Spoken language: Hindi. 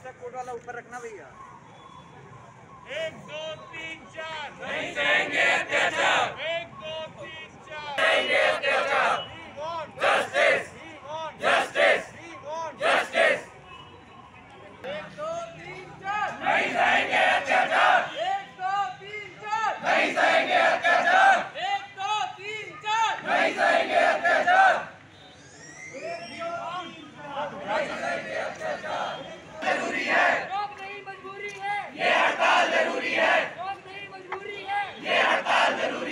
एक्स्ट्रा कोट वाला ऊपर रखना भैया। एक दो तीन चार। नहीं देंगे